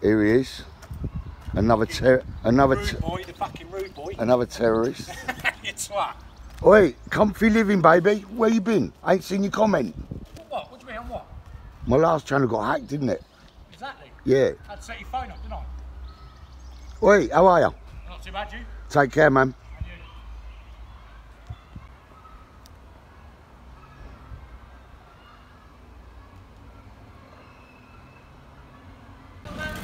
Here he is. Another ter- another Rude boy, the fucking rude boy. another terrorist. you twat. Oi, comfy living, baby. Where you been? I ain't seen your comment. What? What do you mean? On what? My last channel got hacked, didn't it? Exactly. Yeah. I had to set your phone up, didn't I? Oi, how are you? Not too bad, you? Take care, man.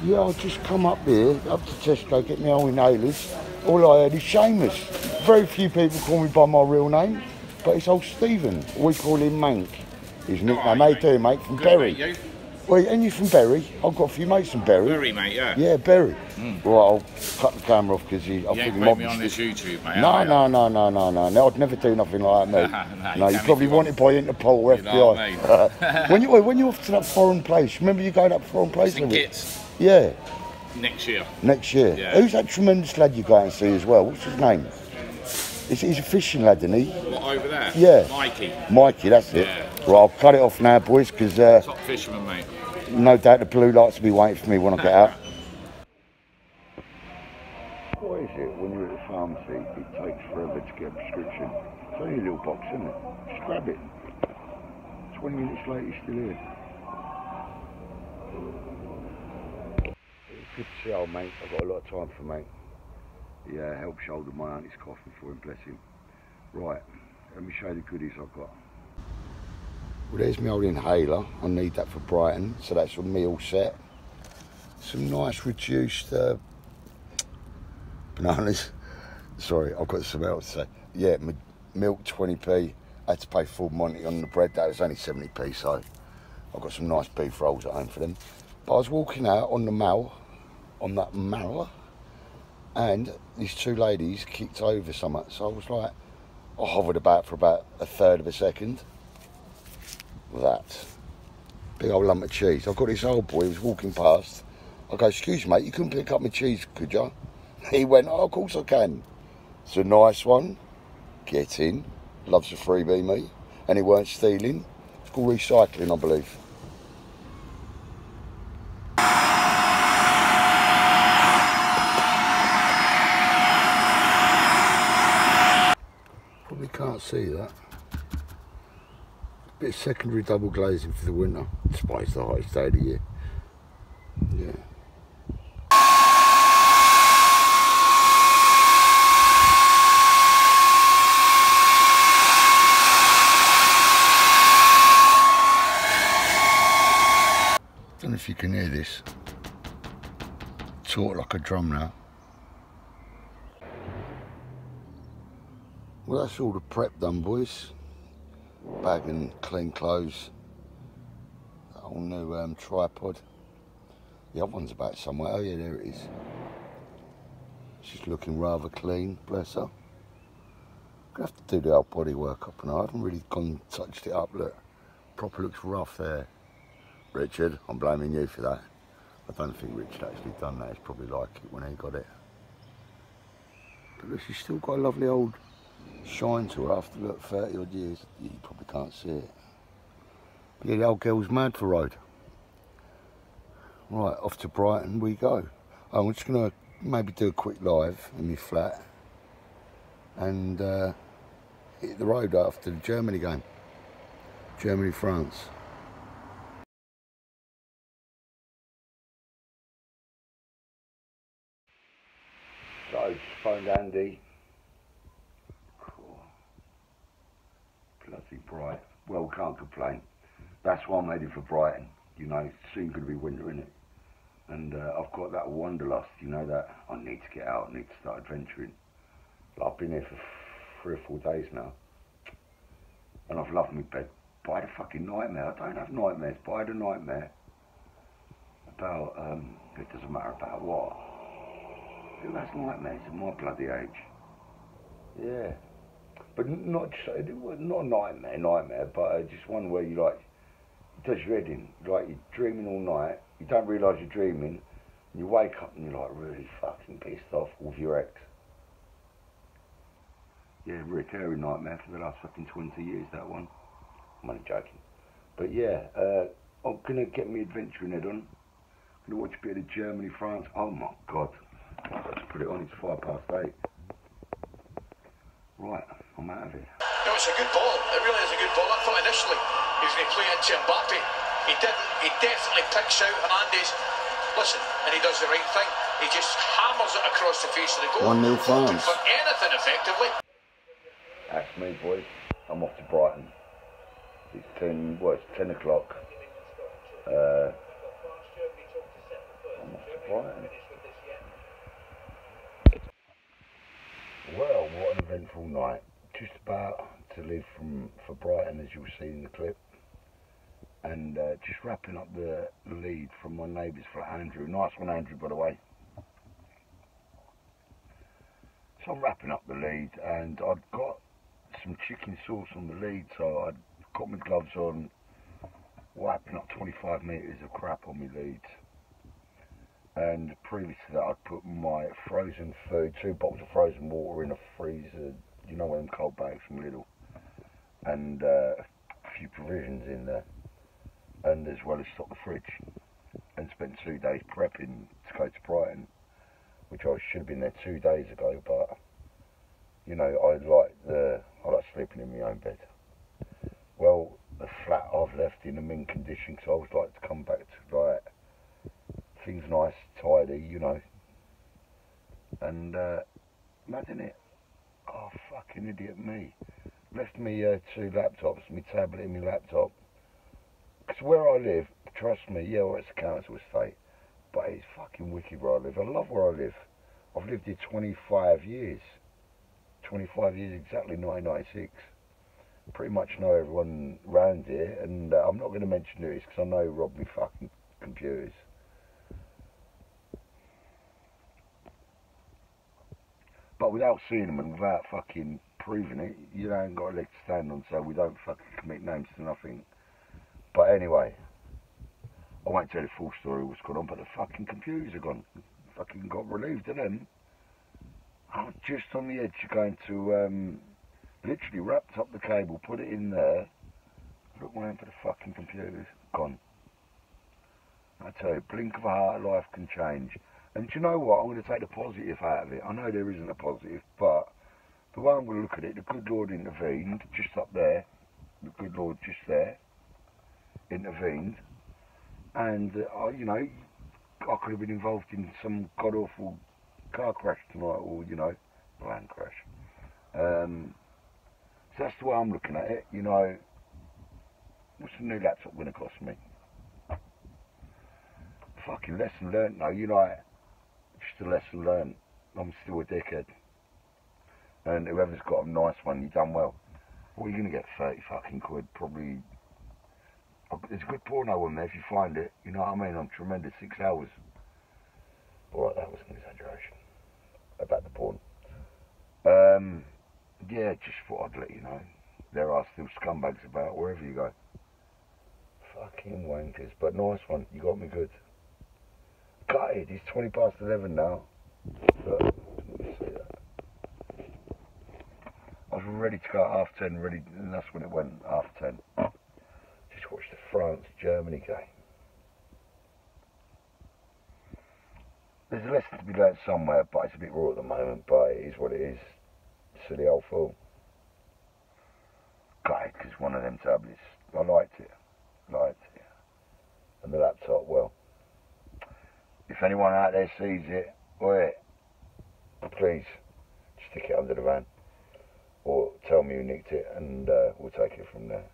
Yeah, I just come up here, up to Tesco, get my old inhalers. All I heard is Seamus. Very few people call me by my real name, but it's old Stephen. We call him Mank. His nickname. How you mate? From Good, Bury. mate? Wait, and you're from Bury? I've got a few mates from Bury. Very, mate, yeah. Yeah, Bury. Hmm. Right, I'll cut the camera off because I You think ain't he put might me on this YouTube, mate. No, no, no, no, no, no, no. I'd never do nothing like that, mate. No, no, you probably if you want it by Interpol or You know FBI. when you when you're off to that foreign place, remember you going up foreign place? St? Kitts Yeah, next year. next year. Yeah. Who's that tremendous lad you go out and see as well? What's his name? He's, he's a fishing lad, isn't he? What, over there? Yeah. Mikey, Mikey, that's it. Yeah. Right, I'll cut it off now, boys, because uh, top fisherman, mate. no doubt the blue lights will be waiting for me when I get out. What is it when you're at the pharmacy? It takes forever to get a prescription. It's only a little box, isn't it? Just grab it. 20 minutes later, you're still here. Good to see old mate. I've got a lot of time for mate. Yeah, help shoulder my auntie's coughing for him, bless him. Right, let me show you the goodies I've got. Well, there's my old inhaler. I need that for Brighton, so that's for me all set. Some nice reduced uh, bananas. Sorry, I've got some else to say. Yeah, milk 20p. I had to pay full money on the bread. That was only 70p, so I've got some nice beef rolls at home for them. But I was walking out on the mall, on that mall, and these two ladies kicked over something. So I was like, I hovered about for about a third of a second. That big old lump of cheese. I've got this old boy who was walking past. I go, excuse me, mate, you couldn't pick up my cheese, could you? He went, oh, of course I can. It's a nice one. Get in. Loves a freebie, me. And he weren't stealing. It's called recycling, I believe. Probably can't see that. Bit of secondary double glazing for the winter, despite the hottest day of the year. Yeah. Don't know if you can hear this. Talk like a drum now. Well, that's all the prep done, boys. Bag and clean clothes. A whole new um, tripod. The other one's about somewhere. Oh, yeah, there it is. She's looking rather clean, bless her. Gonna have to do the old body work up and I haven't really gone touched it up. Look, proper looks rough there. Richard, I'm blaming you for that. I don't think Richard actually done that. He's probably like it when he got it. But look, she's still got a lovely old shine to her after look, 30 odd years. You probably can't see it. But yeah, the old girl's mad for road. Right, off to Brighton we go. I'm just going to maybe do a quick live in my flat and uh, hit the road after the Germany game. Germany, France. So phoned Andy. Bright. Well, can't complain. That's why I made it for Brighton. You know, soon going to be winter, is it? And uh, I've got that wanderlust, you know, that I need to get out, I need to start adventuring. But I've been here for three or four days now. And I've loved my bed. By the fucking nightmare. I don't have nightmares. By the nightmare. About, um, it doesn't matter about what. Who has nightmares at my bloody age? Yeah. But not not a nightmare, nightmare, but uh, just one where you like, it does your head in. Like you're dreaming all night, you don't realise you're dreaming, and you wake up and you're like really fucking pissed off with your ex. Yeah, recurring nightmare for the last fucking 20 years, that one. I'm only joking. But yeah, uh, I'm gonna get me adventuring head on. Gonna watch a bit of Germany, France. Oh my god. Let's put it on, it's five past eight. Right, I'm out of here. No, it's a good ball. It really is a good ball. I thought initially he was going to play into Mbappe. He didn't. He definitely picks out Hernandez. Listen, and he does the right thing. He just hammers it across the face of the goal. 1-0 Looking France. For anything effectively. That's me, boys. I'm off to Brighton. It's 10, well, it's 10 o'clock. Uh, I'm off to Brighton. Well, what an eventful night. Just about to leave from for Brighton, as you'll see in the clip. And uh, just wrapping up the lead from my neighbour's flat, Andrew. Nice one, Andrew, by the way. So I'm wrapping up the lead, and I'd got some chicken sauce on the lead, so I'd got my gloves on, wiping up 25 metres of crap on my lead. And previous to that, I'd put my frozen food, two bottles of frozen water in a freezer, you know, one of them cold bags from Lidl, and uh, a few provisions in there, and as well as stock the fridge. And spent two days prepping to go to Brighton, which I should have been there two days ago, but you know, I like the I like sleeping in my own bed. Well, the flat I've left in a mint condition, so I would like to come back to like things nice, tidy, you know. And uh, imagine it. Oh, fucking idiot me. Left me uh, two laptops, my tablet and my laptop. Because where I live, trust me, yeah, well, it's a council estate, but it's fucking wicked where I live. I love where I live. I've lived here 25 years. 25 years exactly, 1996. Pretty much know everyone round here, and uh, I'm not going to mention who it is because I know robbed me fucking computers. But without seeing them and without fucking proving it, you know, ain't got a leg to stand on, so we don't fucking commit names to nothing. But anyway, I won't tell the full story what's going on, but the fucking computers are gone. Fucking got relieved of them. I was just on the edge of going to, um, literally wrapped up the cable, put it in there, look around for the fucking computers, gone. I tell you, blink of a heart, life can change. And do you know what? I'm going to take the positive out of it. I know there isn't a positive, but way I'm going to look at it, the good Lord intervened, just up there, the good Lord just there, intervened, and, uh, you know, I could have been involved in some god awful car crash tonight, or you know, land crash. Um, so that's the way I'm looking at it. You know, what's the new laptop going to cost me? Fucking lesson learnt. No, you know, just a lesson learnt. I'm still a dickhead. And whoever's got a nice one, you done well. What are you going to get? 30 fucking quid, probably. There's a good porno on there if you find it. You know what I mean? I'm tremendous. Six hours. Alright, that was an exaggeration about the porn. Um, yeah, just thought I'd let you know. There are still scumbags about wherever you go. Fucking wankers, but nice one. You got me good. Gutted. It's 20 past 11 now. Look, let me see that. I ready to go half 10, ready, and that's when it went half 10. Just watched the France Germany game. There's a lesson to be learnt somewhere, but it's a bit raw at the moment, but it is what it is. Silly old fool. Great, because one of them tablets, I liked it. Liked it. And the laptop, well. If anyone out there sees it, oi, please, stick it under the van. Or tell me who nicked it, and uh, we'll take it from there.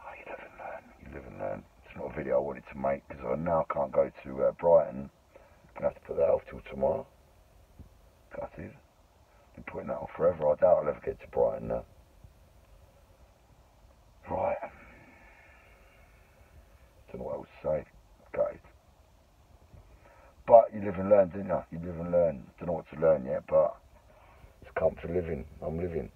Oh, you live and learn. You live and learn. It's not a video I wanted to make because I now can't go to uh, Brighton. Gonna have to put that off till tomorrow. Gutted. Been putting that off forever. I doubt I'll ever get to Brighton now. Right. Don't know what else to say. Gutted. You learn, didn't you? You live and learn. Don't know what to learn yet, but it's come to living. I'm living.